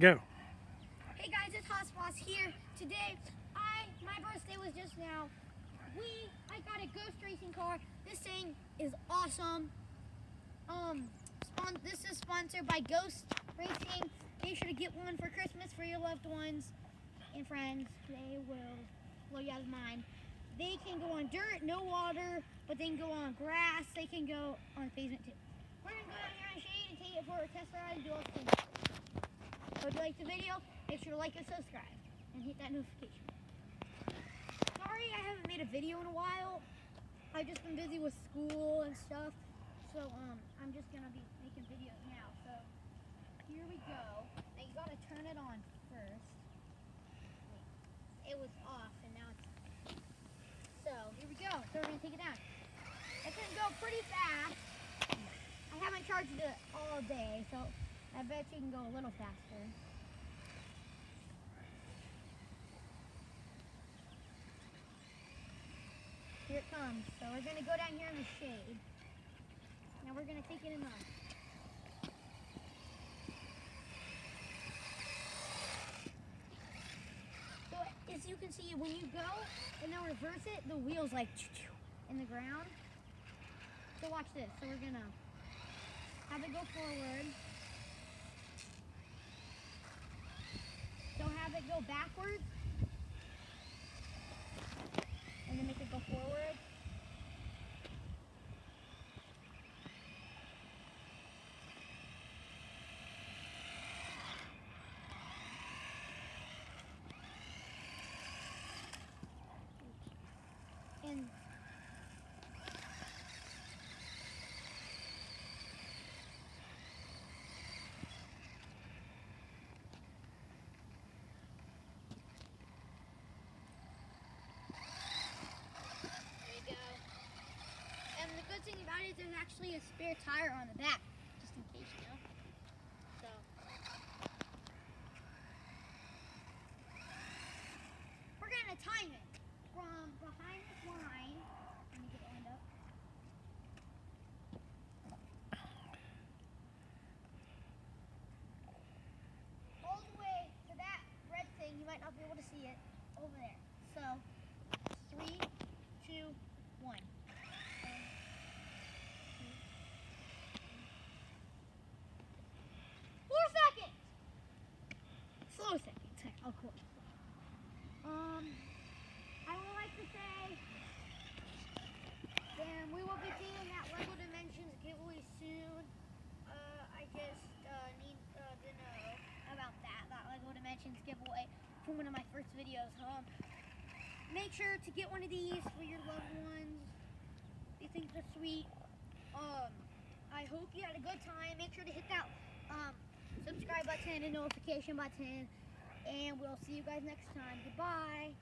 Go. Hey guys, it's Hot Spots here. Today, I my birthday was just now. We I got a Ghost racing car. This thing is awesome. Um, spon- this is sponsored by Ghost Racing. Make sure to get one for Christmas for your loved ones and friends. They will blow you out of mind. They can go on dirt, no water, but they can go on grass. They can go on pavement too. We're gonna go down here in shade and take it for a test ride and do all things. So if you like the video, make sure to like and subscribe and hit that notification. Sorry I haven't made a video in a while. I've just been busy with school and stuff. So um, I'm just gonna be making videos now. So here we go. Now you gotta turn it on first. It was off and now it's so here we go. So we're gonna take it down. It's gonna go pretty fast. I haven't charged it all day, so I bet you can go a little faster. Here it comes. So we're gonna go down here in the shade. Now we're gonna take it in the So as you can see, when you go and then reverse it, the wheels like in the ground. So watch this. So we're gonna have it go forward. So have it go backwards. And then make it go forward. And There you go. And the good thing about it is there's actually a spare tire on the back, just in case, you know. So. We're gonna time it from behind this line. Let me get the end up. All the way to that red thing. You might not be able to see it over there. So, three, two, one. Four seconds. Slow seconds. Of course. Um, I would like to say, then we will be doing that Lego Dimensions giveaway soon. Uh, I just uh, need uh, to know about that, that Lego Dimensions giveaway from one of my first videos. Make sure to get one of these for your loved ones. You think they're sweet. Um, I hope you had a good time. Make sure to hit that um, subscribe button and notification button. And we'll see you guys next time. Goodbye.